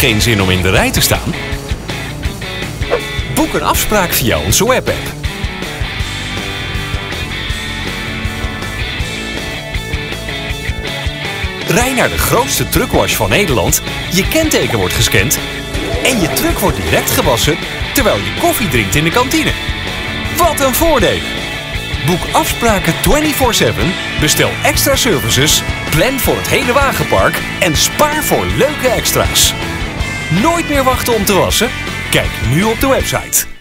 Geen zin om in de rij te staan? Boek een afspraak via onze webapp. Rij naar de grootste truckwash van Nederland, je kenteken wordt gescand en je truck wordt direct gewassen terwijl je koffie drinkt in de kantine. Wat een voordeel! Boek afspraken 24-7, bestel extra services, plan voor het hele wagenpark en spaar voor leuke extra's. Nooit meer wachten om te wassen? Kijk nu op de website.